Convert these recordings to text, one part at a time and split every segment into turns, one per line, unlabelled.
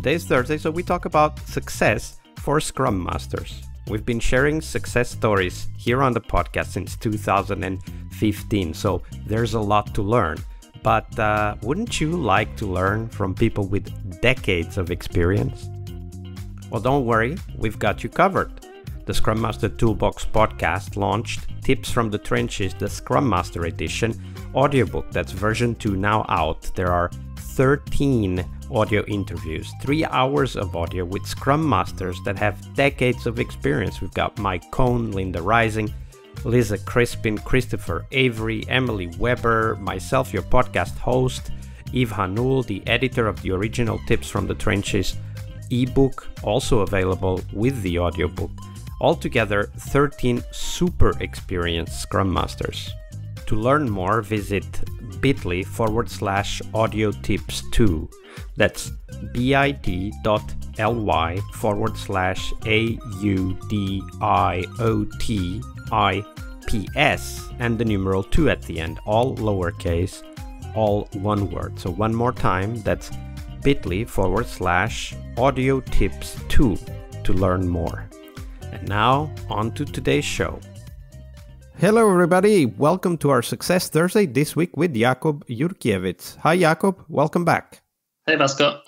Today's Thursday, so we talk about success for Scrum Masters. We've been sharing success stories here on the podcast since 2015, so there's a lot to learn. But uh, wouldn't you like to learn from people with decades of experience? Well, don't worry, we've got you covered. The Scrum Master Toolbox podcast launched Tips from the Trenches, the Scrum Master Edition audiobook. That's version 2 now out. There are 13 audio interviews, three hours of audio with Scrum Masters that have decades of experience. We've got Mike Cohn, Linda Rising, Lisa Crispin, Christopher Avery, Emily Weber, myself, your podcast host, Yves Hanoulle, the editor of the original Tips from the Trenches ebook, also available with the audiobook. Altogether, 13 super experienced Scrum Masters. To learn more, visit bit.ly forward slash audio tips 2. That's bit.ly forward slash A U D I O T I P S and the numeral 2 at the end, all lowercase, all one word. So one more time, that's bit.ly forward slash audio tips 2 to learn more. And now, on to today's show. Hello, everybody. Welcome to our Success Thursday this week with Jakub Jurkiewicz. Hi, Jakub. Welcome back.
Hey, Vasco.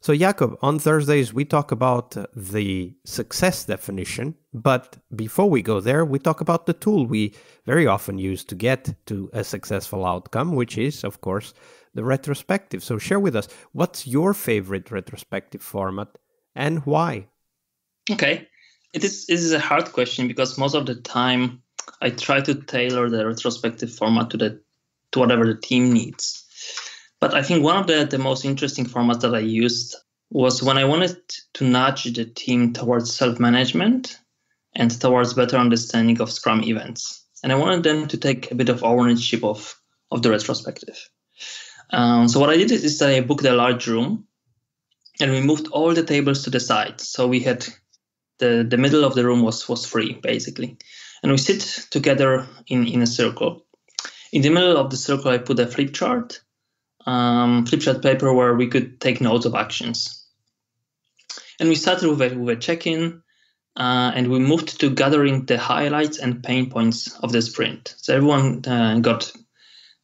So, Jakub, on Thursdays, we talk about the success definition. But before we go there, we talk about the tool we very often use to get to a successful outcome, which is, of course, the retrospective. So, share with us what's your favorite retrospective format and why?
Okay. It is, it is a hard question because most of the time I try to tailor the retrospective format to the to whatever the team needs. But I think one of the, the most interesting formats that I used was when I wanted to nudge the team towards self-management and towards better understanding of Scrum events. And I wanted them to take a bit of ownership of, of the retrospective. Um, so what I did is that I booked a large room and we moved all the tables to the side. So we had the, the middle of the room was, was free basically and we sit together in, in a circle. In the middle of the circle, I put a flip chart, um, flip chart paper where we could take notes of actions. And we started with a, with a check-in, uh, and we moved to gathering the highlights and pain points of the sprint. So everyone uh, got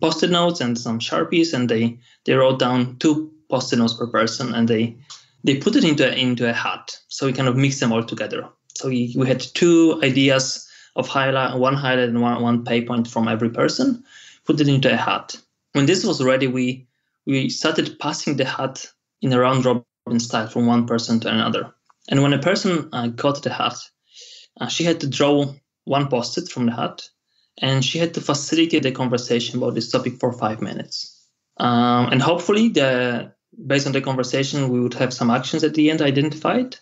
post-it notes and some sharpies, and they they wrote down two post-it notes per person, and they they put it into a, into a hat. So we kind of mixed them all together. So we, we had two ideas of highlight, one highlight and one, one pay point from every person, put it into a hat. When this was ready, we we started passing the hat in a round robin style from one person to another. And when a person uh, got the hat, uh, she had to draw one post-it from the hat, and she had to facilitate the conversation about this topic for five minutes. Um, and hopefully, the based on the conversation, we would have some actions at the end identified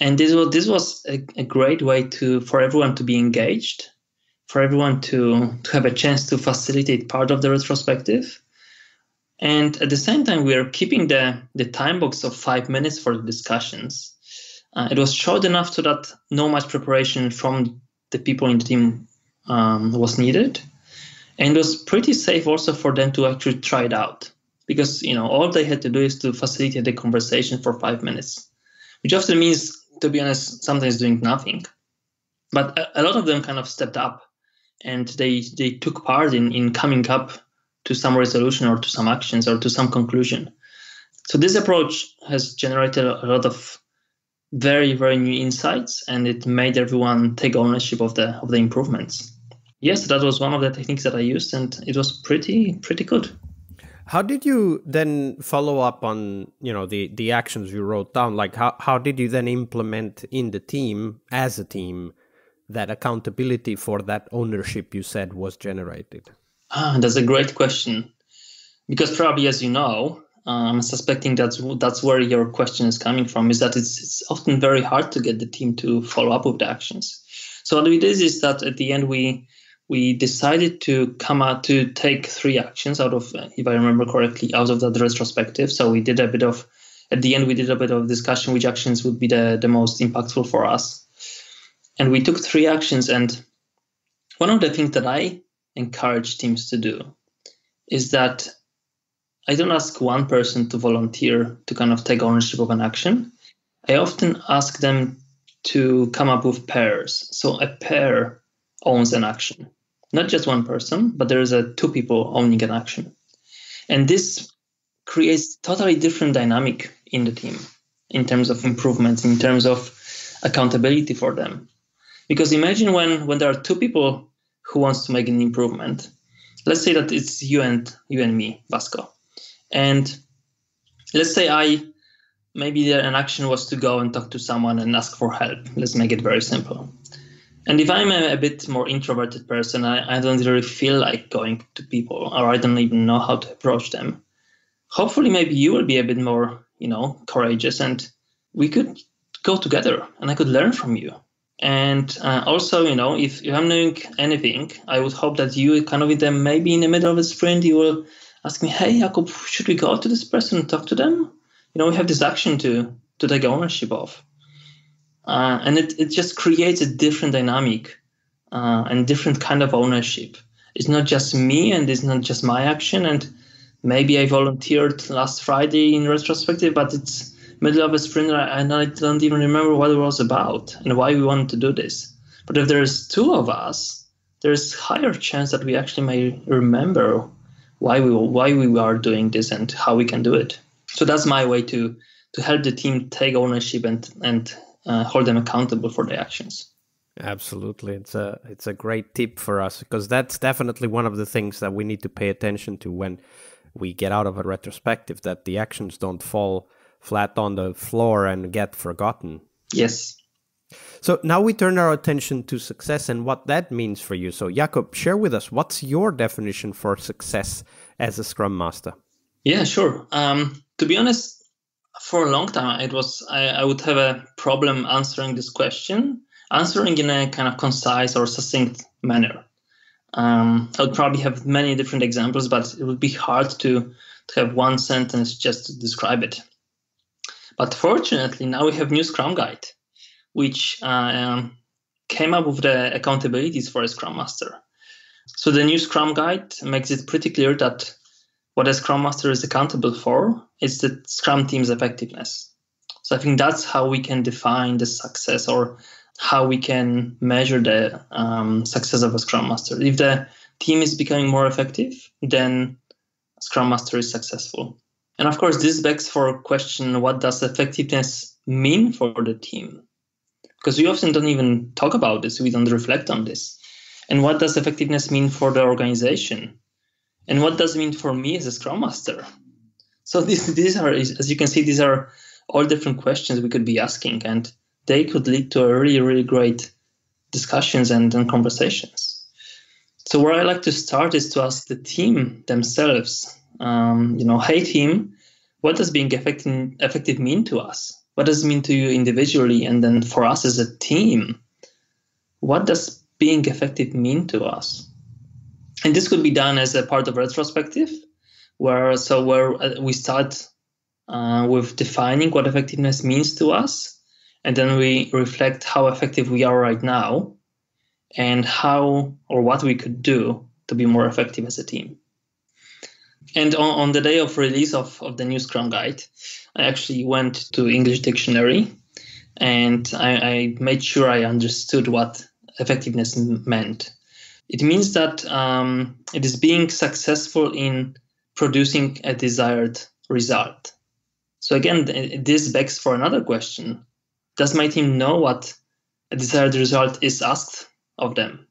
and this was this was a, a, great way to for everyone to be engaged for everyone to to have a chance to facilitate part of the retrospective. And at the same time we are keeping the the time box of five minutes for the discussions. Uh, it was short enough so that no much preparation from the people in the team um, was needed. And it was pretty safe also for them to actually try it out because you know all they had to do is to facilitate the conversation for five minutes which often means to be honest, sometimes doing nothing. But a, a lot of them kind of stepped up and they they took part in in coming up to some resolution or to some actions or to some conclusion. So this approach has generated a lot of very very new insights and it made everyone take ownership of the of the improvements. Yes, that was one of the techniques that I used and it was pretty pretty good.
How did you then follow up on you know the the actions you wrote down? Like how how did you then implement in the team as a team that accountability for that ownership you said was generated?
Ah, that's a great question, because probably as you know, I'm um, suspecting that's that's where your question is coming from. Is that it's it's often very hard to get the team to follow up with the actions. So what we did is that at the end we we decided to come out to take three actions out of, uh, if I remember correctly, out of that retrospective. So we did a bit of, at the end, we did a bit of discussion which actions would be the, the most impactful for us. And we took three actions. And one of the things that I encourage teams to do is that I don't ask one person to volunteer to kind of take ownership of an action. I often ask them to come up with pairs. So a pair owns an action, not just one person, but there is a two people owning an action, and this creates totally different dynamic in the team in terms of improvements, in terms of accountability for them. Because imagine when when there are two people who wants to make an improvement. Let's say that it's you and you and me, Vasco, and let's say I maybe an action was to go and talk to someone and ask for help. Let's make it very simple. And if I'm a, a bit more introverted person, I, I, don't really feel like going to people, or I don't even know how to approach them. Hopefully, maybe you will be a bit more, you know, courageous, and we could go together, and I could learn from you. And uh, also, you know, if, if I'm doing anything, I would hope that you kind of in the maybe in the middle of a sprint, you will ask me, "Hey, Jakub, should we go to this person and talk to them?" You know, we have this action to to take ownership of, uh, and it it just creates a different dynamic uh, and different kind of ownership. It's not just me, and it's not just my action, and maybe I volunteered last Friday in retrospective, but it's middle of a sprint and I don't even remember what it was about and why we wanted to do this. But if there's two of us, there's higher chance that we actually may remember why we why we are doing this and how we can do it. So that's my way to to help the team take ownership and and uh, hold them accountable for their actions.
Absolutely, it's a it's a great tip for us because that's definitely one of the things that we need to pay attention to when we get out of a retrospective. That the actions don't fall flat on the floor and get forgotten.
Yes.
So now we turn our attention to success and what that means for you. So, Jakub, share with us what's your definition for success as a Scrum Master?
Yeah, sure. Um, to be honest, for a long time, it was I, I would have a problem answering this question, answering in a kind of concise or succinct manner. Um, I would probably have many different examples, but it would be hard to, to have one sentence just to describe it. But fortunately, now we have new Scrum Guide, which uh, um, came up with the accountabilities for a Scrum Master. So the new Scrum Guide makes it pretty clear that what a Scrum Master is accountable for is the Scrum team's effectiveness. So I think that's how we can define the success or how we can measure the um, success of a Scrum Master. If the team is becoming more effective, then Scrum Master is successful. And of course, this begs for a question what does effectiveness mean for the team? Because we often don't even talk about this, we don't reflect on this. And what does effectiveness mean for the organization? And what does it mean for me as a Scrum Master? So these, these are, as you can see, these are all different questions we could be asking, and they could lead to a really, really great discussions and, and conversations. So where I like to start is to ask the team themselves um, you know, hey team, what does being effective, effective mean to us? What does it mean to you individually? And then for us as a team, what does being effective mean to us? And this could be done as a part of retrospective, where so where uh, we start uh, with defining what effectiveness means to us, and then we reflect how effective we are right now, and how or what we could do to be more effective as a team. And on, on the day of release of, of the new Scrum Guide, I actually went to English Dictionary and I, I made sure I understood what effectiveness meant. It means that um, it is being successful in producing a desired result. So again, this begs for another question: Does my team know what a desired result is asked of them?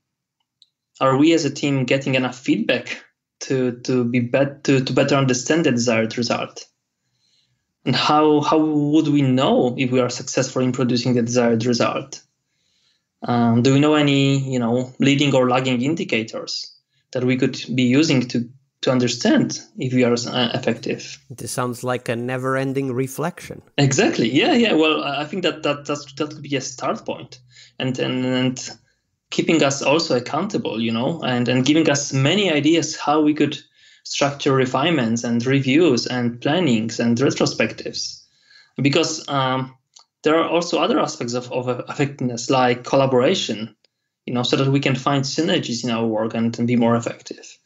Are we as a team getting enough feedback to to be bet to, to better understand the desired result and how how would we know if we are successful in producing the desired result um, do we know any you know leading or lagging indicators that we could be using to to understand if we are uh, effective?
This sounds like a never ending reflection.
Exactly. Yeah yeah. Well i think that that that's, that could be a start point. And and and keeping us also accountable, you know, and, and giving us many ideas how we could structure refinements and reviews and plannings and retrospectives. Because um, there are also other aspects of, of effectiveness like collaboration, you know, so that we can find synergies in our work and, and be more effective.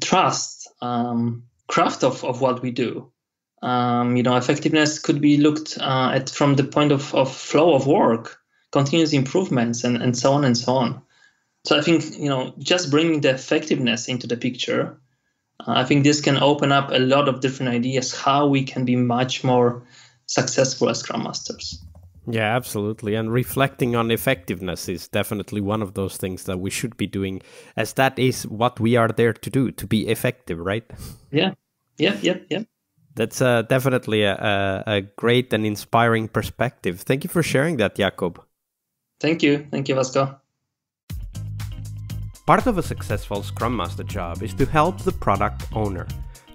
Trust, um, craft of, of what we do. Um, you know, effectiveness could be looked uh, at from the point of, of flow of work, continuous improvements, and, and so on and so on. So I think you know, just bringing the effectiveness into the picture, uh, I think this can open up a lot of different ideas how we can be much more successful as Scrum Masters.
Yeah, absolutely. And reflecting on effectiveness is definitely one of those things that we should be doing, as that is what we are there to do, to be effective, right?
Yeah, yeah, yeah, yeah.
That's uh, definitely a, a, a great and inspiring perspective. Thank you for sharing that, Jakub.
Thank you. Thank you, Vasco.
Part of a successful Scrum Master job is to help the product owner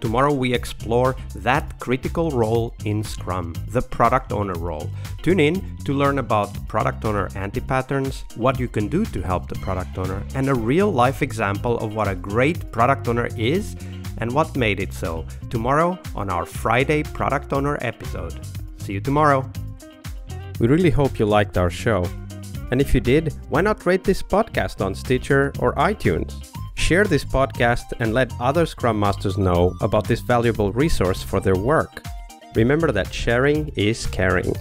Tomorrow we explore that critical role in Scrum, the product owner role. Tune in to learn about product owner anti-patterns, what you can do to help the product owner, and a real life example of what a great product owner is and what made it so. Tomorrow on our Friday product owner episode. See you tomorrow. We really hope you liked our show. And if you did, why not rate this podcast on Stitcher or iTunes? Share this podcast and let other Scrum Masters know about this valuable resource for their work. Remember that sharing is caring.